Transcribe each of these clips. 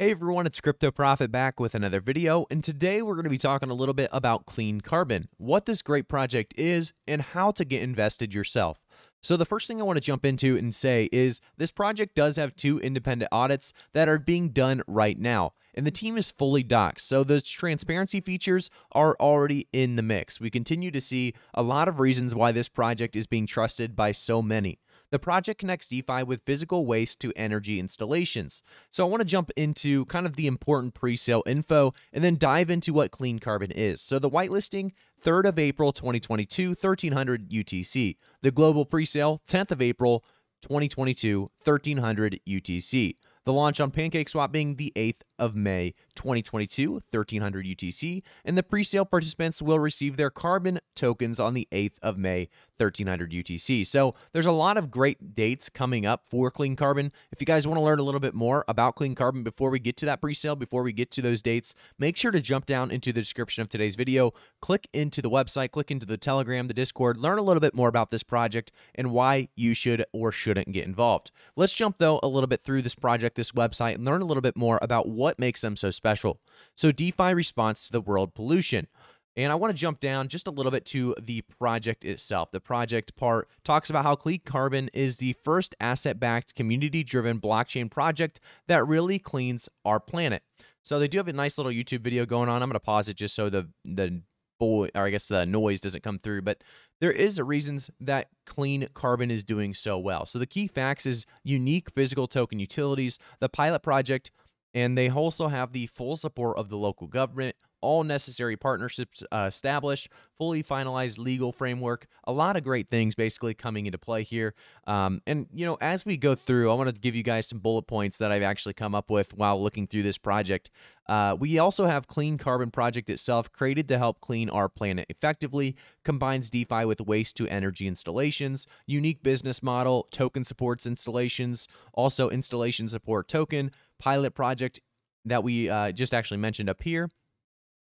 Hey everyone, it's Crypto Profit back with another video, and today we're going to be talking a little bit about Clean Carbon, what this great project is, and how to get invested yourself. So the first thing I want to jump into and say is this project does have two independent audits that are being done right now, and the team is fully doxed, so those transparency features are already in the mix. We continue to see a lot of reasons why this project is being trusted by so many. The project connects DeFi with physical waste to energy installations. So I want to jump into kind of the important pre-sale info and then dive into what Clean Carbon is. So the whitelisting 3rd of April 2022, 1300 UTC. The global pre-sale 10th of April 2022, 1300 UTC. The launch on PancakeSwap being the 8th of May 2022, 1300 UTC, and the pre-sale participants will receive their carbon tokens on the 8th of May 1300 UTC. So there's a lot of great dates coming up for Clean Carbon. If you guys want to learn a little bit more about Clean Carbon before we get to that pre-sale, before we get to those dates, make sure to jump down into the description of today's video, click into the website, click into the Telegram, the Discord, learn a little bit more about this project and why you should or shouldn't get involved. Let's jump though a little bit through this project, this website, and learn a little bit more about what makes them so special. So DeFi response to the world pollution. And I want to jump down just a little bit to the project itself. The project part talks about how Clean Carbon is the first asset backed, community driven blockchain project that really cleans our planet. So they do have a nice little YouTube video going on. I'm going to pause it just so the, the boy, or I guess the noise doesn't come through. But there is a reasons that Clean Carbon is doing so well. So the key facts is unique physical token utilities, the pilot project, and they also have the full support of the local government, all necessary partnerships uh, established, fully finalized legal framework, a lot of great things basically coming into play here. Um, and, you know, as we go through, I want to give you guys some bullet points that I've actually come up with while looking through this project. Uh, we also have Clean Carbon Project itself, created to help clean our planet effectively, combines DeFi with waste to energy installations, unique business model, token supports installations, also installation support token, pilot project that we uh, just actually mentioned up here.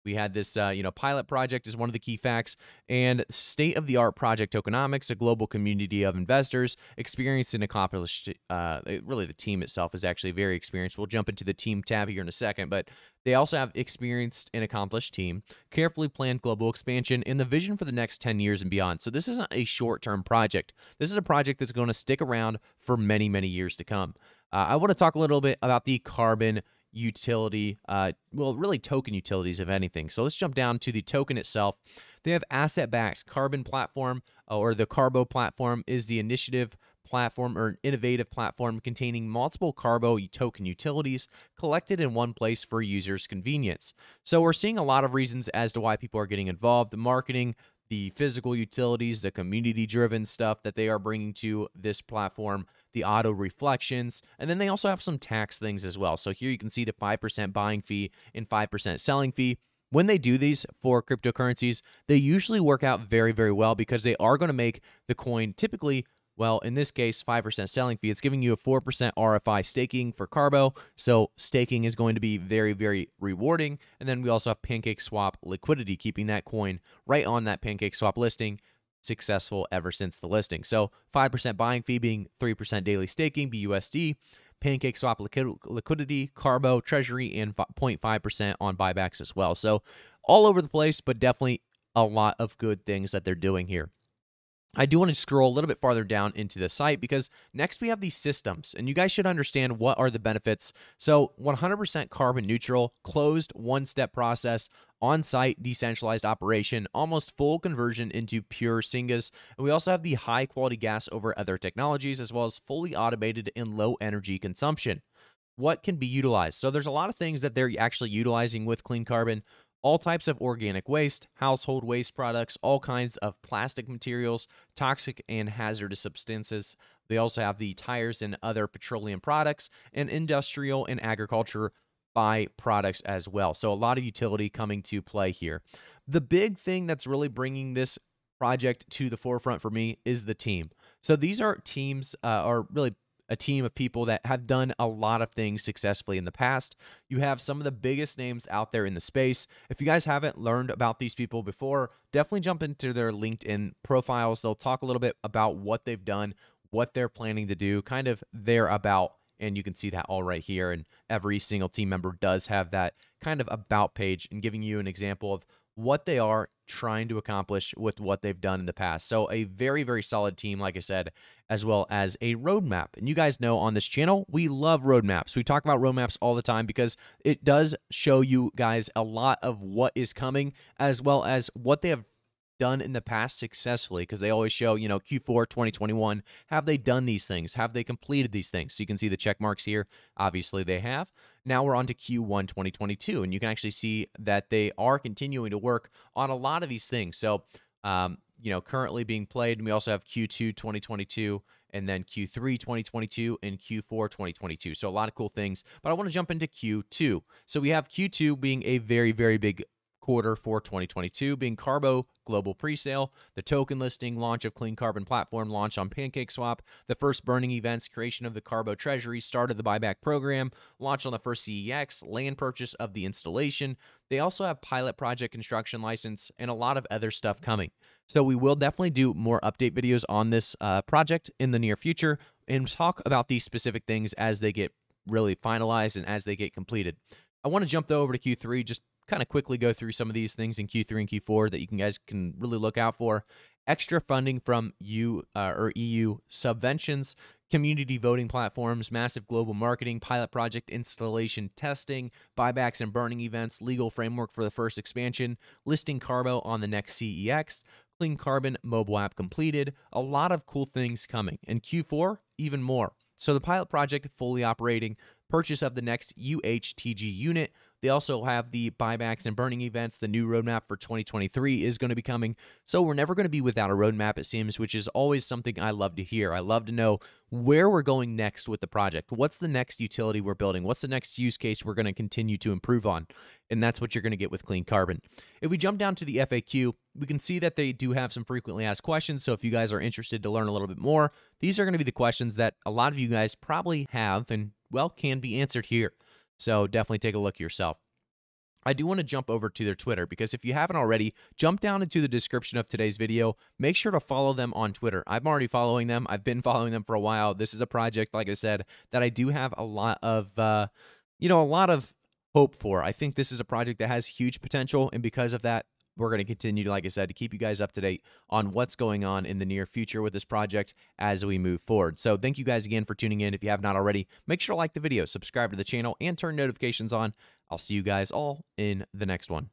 We had this, uh, you know, pilot project is one of the key facts, and state of the art project tokenomics, a global community of investors, experienced and accomplished. Uh, really, the team itself is actually very experienced. We'll jump into the team tab here in a second, but they also have experienced and accomplished team, carefully planned global expansion, and the vision for the next 10 years and beyond. So this isn't a short term project. This is a project that's going to stick around for many, many years to come. Uh, I want to talk a little bit about the carbon utility, uh, well, really token utilities, if anything. So let's jump down to the token itself. They have asset backed carbon platform, uh, or the Carbo platform is the initiative platform or an innovative platform containing multiple Carbo token utilities collected in one place for users' convenience. So we're seeing a lot of reasons as to why people are getting involved. The marketing, the physical utilities, the community driven stuff that they are bringing to this platform, the auto reflections, and then they also have some tax things as well. So here you can see the 5% buying fee and 5% selling fee. When they do these for cryptocurrencies, they usually work out very, very well because they are going to make the coin typically well, in this case, 5% selling fee. It's giving you a 4% RFI staking for Carbo. So staking is going to be very, very rewarding. And then we also have Pancake Swap liquidity, keeping that coin right on that Pancake Swap listing successful ever since the listing. So 5% buying fee being 3% daily staking, BUSD, Pancake Swap liquidity, Carbo, Treasury, and 0.5% on buybacks as well. So all over the place, but definitely a lot of good things that they're doing here. I do want to scroll a little bit farther down into the site because next we have these systems, and you guys should understand what are the benefits. So, 100% carbon neutral, closed one step process, on site decentralized operation, almost full conversion into pure syngas. And we also have the high quality gas over other technologies, as well as fully automated and low energy consumption. What can be utilized? So, there's a lot of things that they're actually utilizing with clean carbon all types of organic waste, household waste products, all kinds of plastic materials, toxic and hazardous substances. They also have the tires and other petroleum products, and industrial and agriculture byproducts as well. So a lot of utility coming to play here. The big thing that's really bringing this project to the forefront for me is the team. So these are teams, uh, or really a team of people that have done a lot of things successfully in the past. You have some of the biggest names out there in the space. If you guys haven't learned about these people before, definitely jump into their LinkedIn profiles. They'll talk a little bit about what they've done, what they're planning to do, kind of their about and you can see that all right here. And every single team member does have that kind of about page and giving you an example of what they are trying to accomplish with what they've done in the past. So, a very, very solid team, like I said, as well as a roadmap. And you guys know on this channel, we love roadmaps. We talk about roadmaps all the time because it does show you guys a lot of what is coming, as well as what they have done in the past successfully because they always show, you know, Q4 2021, have they done these things? Have they completed these things? So you can see the check marks here. Obviously, they have. Now we're on to Q1 2022, and you can actually see that they are continuing to work on a lot of these things. So, um, you know, currently being played, and we also have Q2 2022 and then Q3 2022 and Q4 2022. So a lot of cool things. But I want to jump into Q2. So we have Q2 being a very, very big quarter for 2022, being Carbo global presale, the token listing, launch of Clean Carbon platform, launch on PancakeSwap, the first burning events, creation of the Carbo Treasury, start of the buyback program, launch on the first CEX, land purchase of the installation. They also have pilot project construction license and a lot of other stuff coming. So we will definitely do more update videos on this uh, project in the near future and talk about these specific things as they get really finalized and as they get completed. I want to jump though over to Q3 just kind of quickly go through some of these things in Q3 and Q4 that you can guys can really look out for. Extra funding from EU uh, or EU subventions, community voting platforms, massive global marketing, pilot project installation testing, buybacks and burning events, legal framework for the first expansion, listing Carbo on the next CEX, Clean Carbon mobile app completed. A lot of cool things coming. And Q4, even more. So the pilot project fully operating, purchase of the next UHTG unit, they also have the buybacks and burning events. The new roadmap for 2023 is going to be coming. So we're never going to be without a roadmap, it seems, which is always something I love to hear. I love to know where we're going next with the project. What's the next utility we're building? What's the next use case we're going to continue to improve on? And that's what you're going to get with Clean Carbon. If we jump down to the FAQ, we can see that they do have some frequently asked questions. So if you guys are interested to learn a little bit more, these are going to be the questions that a lot of you guys probably have and, well, can be answered here. So definitely take a look yourself. I do want to jump over to their Twitter because if you haven't already, jump down into the description of today's video. Make sure to follow them on Twitter. I'm already following them. I've been following them for a while. This is a project, like I said, that I do have a lot of, uh, you know, a lot of hope for. I think this is a project that has huge potential, and because of that, we're going to continue, like I said, to keep you guys up to date on what's going on in the near future with this project as we move forward. So thank you guys again for tuning in. If you have not already, make sure to like the video, subscribe to the channel, and turn notifications on. I'll see you guys all in the next one.